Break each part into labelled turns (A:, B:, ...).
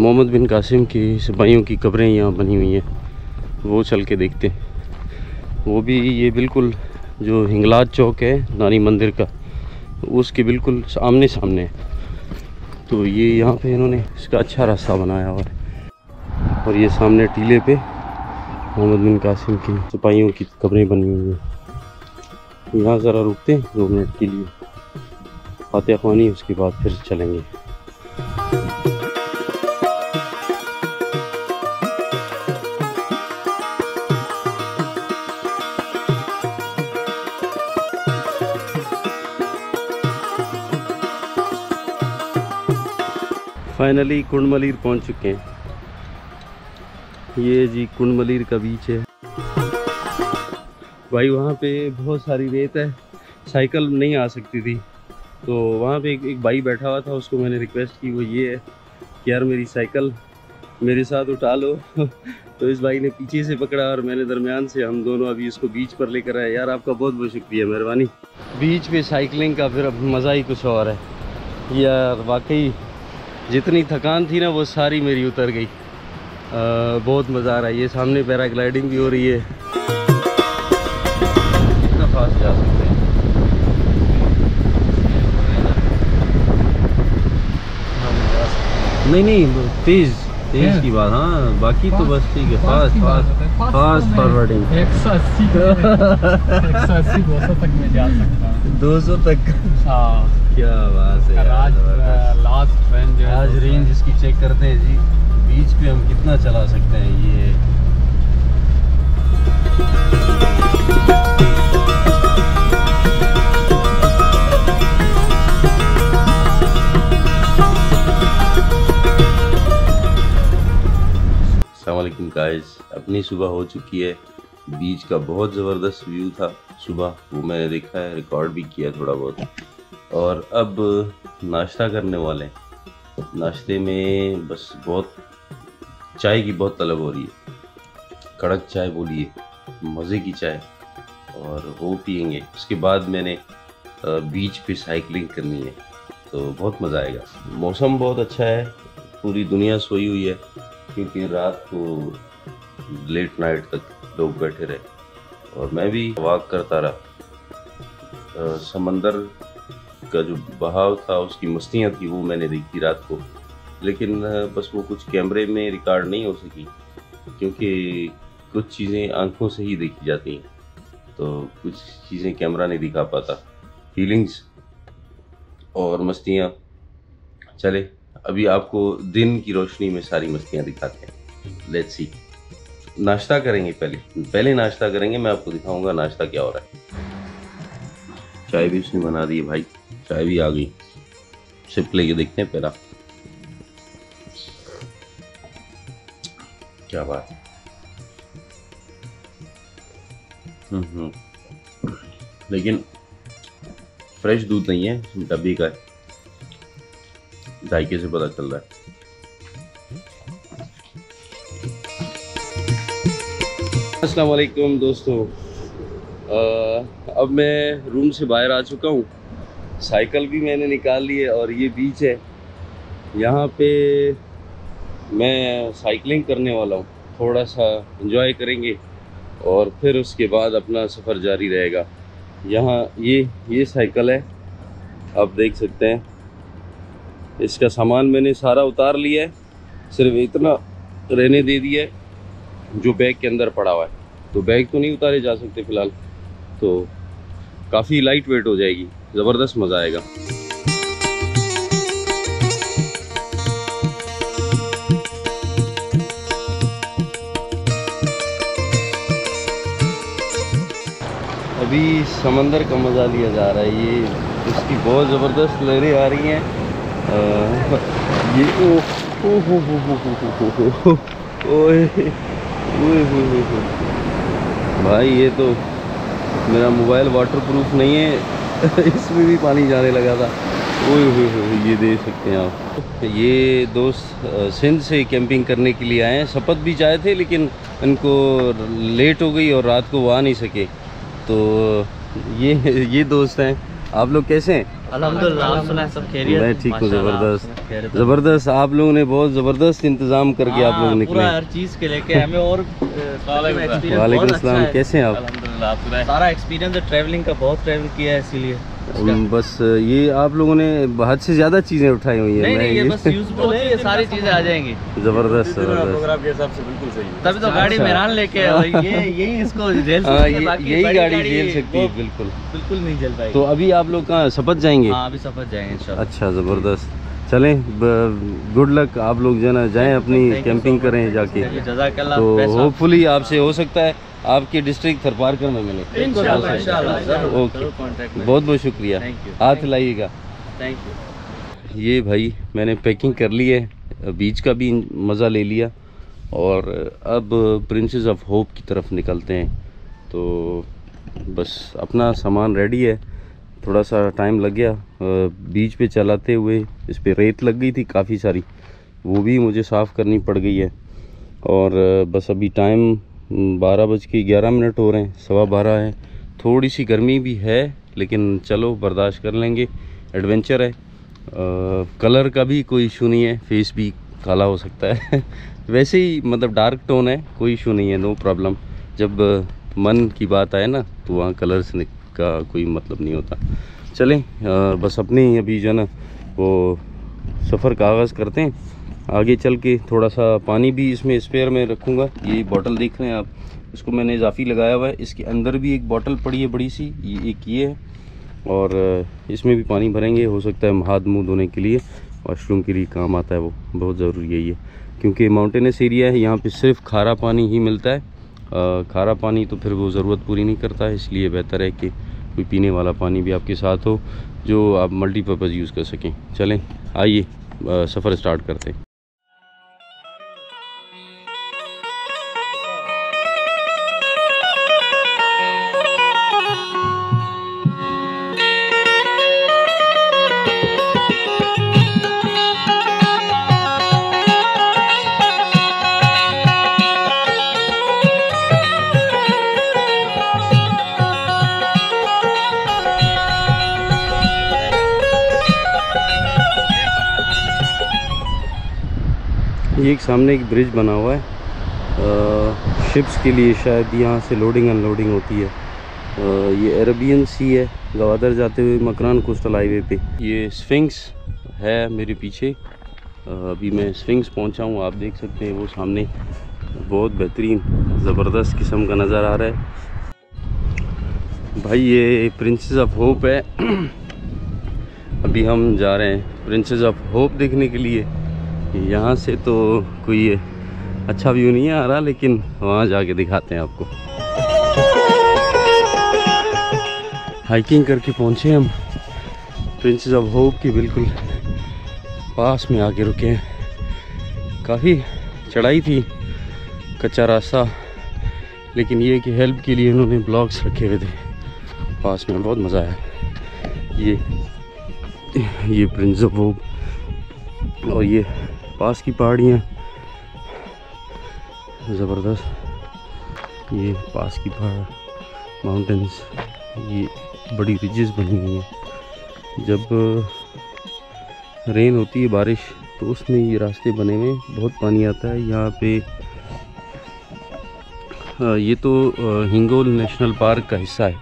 A: محمد بن قاسم کی سپاہیوں کی قبریں یہاں بنی ہوئی ہیں۔ وہ چل کے دیکھتے ہیں۔ وہ بھی یہ بالکل جو ہنگلات چوک ہے نانی مندر کا، اس کے بالکل آمنے سامنے ہے۔ تو یہ یہاں پہ انہوں نے اس کا اچھا راستہ بنایا ہوا ہے۔ اور یہ سامنے ٹیلے پہ محمد بن قاسم کی سپاہیوں کی قبریں بنی ہوئی ہیں۔ یہاں ذرا رکتے ہیں، دو منٹ کے لیے۔ فاتح خوانی، اس کے بعد پھر چلیں گے۔ فائنلی کنڈ ملیر پہنچ چکے ہیں یہ جی کنڈ ملیر کا بیچ ہے بھائی وہاں پہ بہت ساری ریت ہے سائیکل نہیں آ سکتی تھی تو وہاں پہ ایک بھائی بیٹھا ہوا تھا اس کو میں نے ریکویسٹ کی وہ یہ ہے کہ یار میری سائیکل میرے ساتھ اٹھا لو تو اس بھائی نے پیچھے سے پکڑا اور میں نے درمیان سے ہم دونوں ابھی اس کو بیچ پر لے کر آئے یار آپ کا بہت بہت شکریہ مہربانی بیچ پہ سائیکلنگ کا پھر اب مزہ ہی کچھ اور ہے یار واقعی جتنی تھکان تھی نا وہ ساری میری اتر گئی۔ بہت مزہ آ رہا ہے۔ یہ سامنے پیرا گلائڈنگ بھی ہو رہی ہے۔ کتنا فاسٹ جا سکتے ہیں۔ نہیں نہیں تیز تیز کی بات۔ ہاں باقی تو بس ٹھیک ہے۔ فاسٹ فاسٹ فاسٹ فارورڈنگ
B: ایک سو اسی ایک سو اسی دو سو تک میں جا سکتا
A: دو سو تک۔
B: ہاں۔
A: کیا بات ہے
B: لاسٹ ٹرین جو ہے
A: آج رینج اس کی چیک کرتے ہیں جی بیچ پہ ہم کتنا چلا سکتے ہیں یہ۔ السلام علیکم گائز اپنی صبح ہو چکی ہے۔ بیچ کا بہت زبردست ویو تھا۔ صبح وہ میں نے دیکھا ہے ریکارڈ بھی کیا تھوڑا بہت۔ اور اب ناشتہ کرنے والے ہیں۔ ناشتے میں بس بہت چائے کی بہت طلب ہو رہی ہے۔ کڑک چائے بولیے، مزے کی چائے۔ اور وہ پئیں گے۔ اس کے بعد میں نے بیچ پہ سائیکلنگ کرنی ہے۔ تو بہت مزہ آئے گا۔ موسم بہت اچھا ہے۔ پوری دنیا سوئی ہوئی ہے۔ کیونکہ رات کو لیٹ نائٹ تک لوگ بیٹھے رہے۔ اور میں بھی واک کرتا رہا۔ سمندر کا جو بہاؤ تھا، اس کی مستیاں تھیں، وہ میں نے دیکھی رات کو۔ لیکن بس وہ کچھ کیمرے میں ریکارڈ نہیں ہو سکی، کیونکہ کچھ چیزیں آنکھوں سے ہی دیکھی جاتی ہیں۔ تو کچھ چیزیں کیمرہ نہیں دکھا پاتا۔ فیلنگس اور مستیاں۔ چلے، ابھی آپ کو دن کی روشنی میں ساری مستیاں دکھاتے ہیں۔ لیٹ سی ناشتہ کریں گے پہلے۔ پہلے ناشتہ کریں گے، میں آپ کو دکھاؤں گا ناشتہ کیا ہو رہا ہے۔ چائے بھی اس نے بنا دی بھائی۔ چائے بھی آ گئی۔ سپ لے کے دیکھتے ہیں پہلا کیا بات۔ ہوں لیکن فریش دودھ نہیں ہے، ڈبی کا ہے۔ ذائقے سے پتہ چل رہا ہے۔ السلام علیکم دوستو۔ اب میں روم سے باہر آ چکا ہوں۔ سائیکل بھی میں نے نکال لی ہے اور یہ بیچ ہے۔ یہاں پہ میں سائیکلنگ کرنے والا ہوں۔ تھوڑا سا انجوائے کریں گے اور پھر اس کے بعد اپنا سفر جاری رہے گا۔ یہاں یہ یہ سائیکل ہے۔ آپ دیکھ سکتے ہیں۔ اس کا سامان میں نے سارا اتار لیا ہے۔ صرف اتنا رہنے دے دیا ہے جو بیگ کے اندر پڑا ہوا ہے۔ تو بیگ تو نہیں اتارے جا سکتے فی الحال۔ تو کافی لائٹ ویٹ ہو جائے گی۔ زبردست مزہ آئے گا ابھی سمندر کا مزہ لیا جا رہا ہے یہ اس کی بہت زبردست لہریں آ رہی ہیں یہ بھائی یہ تو میرا موبائل واٹر پروف نہیں ہے اس میں بھی پانی جانے لگا تھا۔ اوئے ہوئے ہوئے یہ دیکھ سکتے ہیں آپ۔ یہ دوست سندھ سے کیمپنگ کرنے کے لیے آئے ہیں۔ سپت بھی چاہے تھے لیکن ان کو لیٹ ہو گئی اور رات کو وہ آ نہیں سکے۔ تو یہ یہ دوست ہیں۔ آپ لوگ کیسے ہیں؟
C: الحمدللہ سب خیریت؟
A: میں ٹھیک ہوں زبردست؟ زبردست آپ لوگوں نے بہت زبردست انتظام کر کے آپ
C: ہاں،
A: لوگ
C: پورا
A: نکلے
C: ہر چیز کے لے کے ہمیں اور وعلیکم
A: وعلیکم السلام کیسے ہیں آپ؟
B: الحمدللہ آپ سنائیں
C: سارا ایکسپیرینس ہے ٹریولنگ کا بہت ٹریول کیا ہے اسی لیے۔
A: بس یہ آپ لوگوں نے حد سے زیادہ چیزیں اٹھائی ہوئی ہیں۔
C: نہیں یہ بس یوزفل ہے یہ ساری چیزیں آ جائیں گی۔
A: زبردست زبردست۔
B: پروگرام کے حساب سے بالکل صحیح ہے۔
C: تبھی تو گاڑی
A: اچھا۔
C: میران لے کے یہی اس کو جھیل
A: ہاں
C: سکتی ہے
A: یہی گاڑی جھیل سکتی ہے بالکل۔
C: بالکل نہیں جھیل پائے
A: تو ابھی آپ لوگ کہاں سپت جائیں گے؟
C: ہاں ابھی سفر جائیں گے انشاءاللہ۔
A: اچھا زبردست۔ چلیں گڈ لک آپ لوگ جو ہے نا جائیں اپنی کیمپنگ کریں جا کے۔
C: جزاک اللہ
A: تو ہوپ فلی آپ سے ہو سکتا ہے۔ آپ کے ڈسٹرکٹ تھر پارکر میں ملے. اوکے بہت بہت شکریہ. ہاتھ لائیے گا.
C: تھینک یو
A: یہ بھائی میں نے پیکنگ کر لی ہے. بیچ کا بھی مزہ لے لیا. اور اب پرنسز آف ہوپ کی طرف نکلتے ہیں. تو بس اپنا سامان ریڈی ہے. تھوڑا سا ٹائم لگ گیا. بیچ پہ چلاتے ہوئے اس پہ ریت لگ گئی تھی کافی ساری. وہ بھی مجھے صاف کرنی پڑ گئی ہے. اور بس ابھی ٹائم بارہ بج کے گیارہ منٹ ہو رہے ہیں، سوا بارہ ہے۔ تھوڑی سی گرمی بھی ہے، لیکن چلو برداشت کر لیں گے۔ ایڈونچر ہے۔ کلر کا بھی کوئی ایشو نہیں ہے۔ فیس بھی کالا ہو سکتا ہے۔ ویسے ہی مطلب ڈارک ٹون ہے، کوئی ایشو نہیں ہے نو پرابلم جب من کی بات آئے نا، تو وہاں کلرس کا کوئی مطلب نہیں ہوتا۔ چلیں بس اپنی ابھی جو ہے نا، وہ سفر کا آغاز کرتے ہیں۔ آگے چل کے تھوڑا سا پانی بھی اس میں اسپیئر میں رکھوں گا۔ یہ بوٹل دیکھ رہے ہیں آپ۔ اس کو میں نے اضافی لگایا ہوا ہے۔ اس کے اندر بھی ایک بوٹل پڑی ہے بڑی سی۔ یہ ایک یہ ہے۔ اور اس میں بھی پانی بھریں گے۔ ہو سکتا ہے ہاتھ منہ دھونے کے لیے۔ واش روم کے لیے کام آتا ہے وہ۔ بہت ضروری ہے یہ۔ کیونکہ ماؤنٹینس ایریا ہے۔ یہاں پہ صرف کھارا پانی ہی ملتا ہے۔ کھارا پانی تو پھر وہ ضرورت پوری نہیں کرتا۔ ہے اس لیے بہتر ہے کہ کوئی پینے والا پانی بھی آپ کے ساتھ ہو، جو آپ ملٹی پرپز یوز کر سکیں۔ چلیں، آئیے سفر اسٹارٹ کرتے ہیں۔ یہ ایک سامنے ایک برج بنا ہوا ہے۔ شپس کے لیے شاید یہاں سے لوڈنگ ان لوڈنگ ہوتی ہے۔ آ، یہ عربین سی ہے۔ گوادر جاتے ہوئے مکران کوسٹل ہائی وے پہ۔ یہ سفنکس ہے میرے پیچھے۔ آ، ابھی میں سفنکس پہنچا ہوں آپ دیکھ سکتے ہیں وہ سامنے۔ بہت بہترین زبردست قسم کا نظر آ رہا ہے۔ بھائی یہ پرنسز آف ہوپ ہے۔ ابھی ہم جا رہے ہیں۔ پرنسز آف ہوپ دیکھنے کے لیے۔ یہاں سے تو کوئی اچھا ویو نہیں آ رہا، لیکن وہاں جا کے دکھاتے ہیں آپ کو۔ ہائکنگ کر کے پہنچے ہم۔ پرنسز آف ہوپ کے بالکل پاس میں آ کے رکے ہیں۔ کافی چڑھائی تھی، کچا راستہ۔ لیکن یہ کہ ہیلپ کے لیے انہوں نے بلاگس رکھے ہوئے تھے۔ پاس میں بہت مزہ آیا۔ یہ یہ پرنس آف ہوپ اور یہ پاس کی پہاڑیاں زبردست۔ یہ پاس کی پہاڑ ماؤنٹینس یہ بڑی ریجز بنی ہوئی ہیں۔ جب رین ہوتی ہے بارش، تو اس میں یہ راستے بنے ہوئے ہیں۔ بہت پانی آتا ہے۔ یہاں پہ یہ تو ہنگول نیشنل پارک کا حصہ ہے۔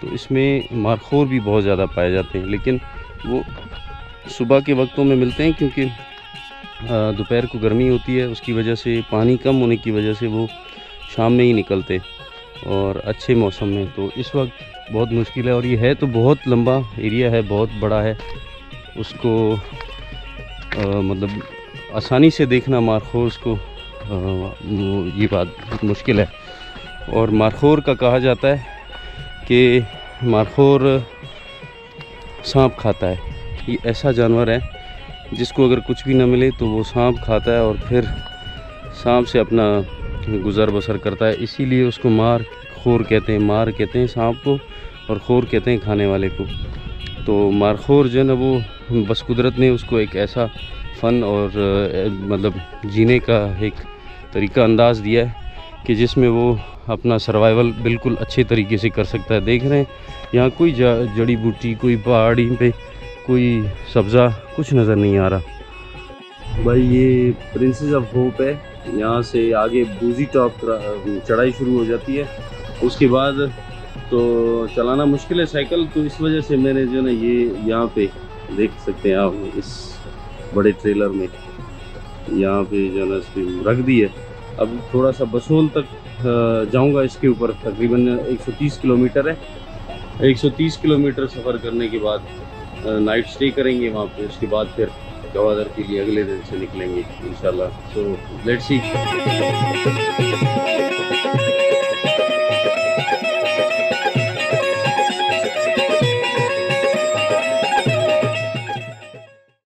A: تو اس میں مارخور بھی بہت زیادہ پائے جاتے ہیں۔ لیکن وہ صبح کے وقتوں میں ملتے ہیں کیونکہ دوپہر کو گرمی ہوتی ہے، اس کی وجہ سے پانی کم ہونے کی وجہ سے وہ شام میں ہی نکلتے اور اچھے موسم میں۔ تو اس وقت بہت مشکل ہے اور یہ ہے تو بہت لمبا ایریا ہے، بہت بڑا ہے۔ اس کو مطلب آسانی سے دیکھنا مارخور اس کو یہ بات بہت مشکل ہے۔ اور مارخور کا کہا جاتا ہے کہ مارخور سانپ کھاتا ہے۔ یہ ایسا جانور ہے جس کو اگر کچھ بھی نہ ملے تو وہ سانپ کھاتا ہے اور پھر سانپ سے اپنا گزر بسر کرتا ہے۔ اسی لیے اس کو مار، خور کہتے ہیں، مار کہتے ہیں سانپ کو اور خور کہتے ہیں کھانے والے کو۔ تو مارخور جو ہے نا، وہ بس قدرت نے اس کو ایک ایسا فن اور مطلب جینے کا ایک طریقہ انداز دیا ہے کہ جس میں وہ اپنا سروائیول بالکل اچھے طریقے سے کر سکتا ہے۔ دیکھ رہے ہیں، یہاں کوئی جا- جڑی بوٹی، کوئی پہاڑی پہ کوئی سبزہ کچھ نظر نہیں آ رہا۔ بھائی، یہ پرنسز آف ہوپ ہے۔ یہاں سے آگے بوزی ٹاپ چڑھائی شروع ہو جاتی ہے۔ اس کے بعد تو چلانا مشکل ہے سائیکل، تو اس وجہ سے میں نے جو نا یہ یہاں پہ دیکھ سکتے ہیں آپ اس بڑے ٹریلر میں۔ یہاں پہ جو ہے نا اس پہ رکھ دی ہے۔ اب تھوڑا سا بسول تک جاؤں گا اس کے اوپر۔ تقریباً ایک سو تیس کلو میٹر ہے۔ ایک سو تیس کلو میٹر سفر کرنے کے بعد نائٹ سٹے کریں گے وہاں پہ، اس کے بعد پھر گوادر کے لیے اگلے دن سے نکلیں گے، انشاءاللہ۔ So let's see